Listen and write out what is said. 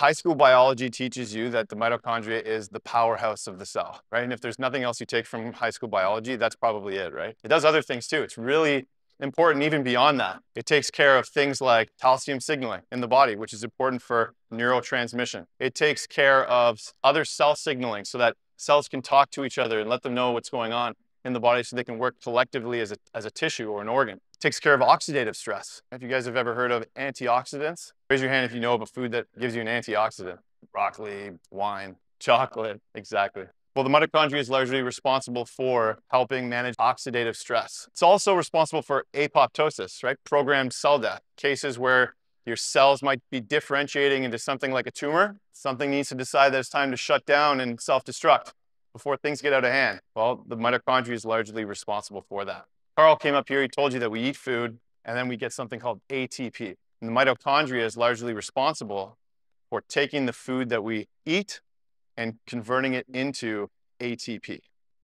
high school biology teaches you that the mitochondria is the powerhouse of the cell, right? And if there's nothing else you take from high school biology, that's probably it, right? It does other things too. It's really important even beyond that. It takes care of things like calcium signaling in the body, which is important for neurotransmission. It takes care of other cell signaling so that cells can talk to each other and let them know what's going on in the body so they can work collectively as a, as a tissue or an organ. It takes care of oxidative stress. If you guys have ever heard of antioxidants, raise your hand if you know of a food that gives you an antioxidant. Broccoli, wine, chocolate, exactly. Well, the mitochondria is largely responsible for helping manage oxidative stress. It's also responsible for apoptosis, right? Programmed cell death, cases where your cells might be differentiating into something like a tumor. Something needs to decide that it's time to shut down and self-destruct before things get out of hand. Well, the mitochondria is largely responsible for that. Carl came up here, he told you that we eat food and then we get something called ATP. And the mitochondria is largely responsible for taking the food that we eat and converting it into ATP.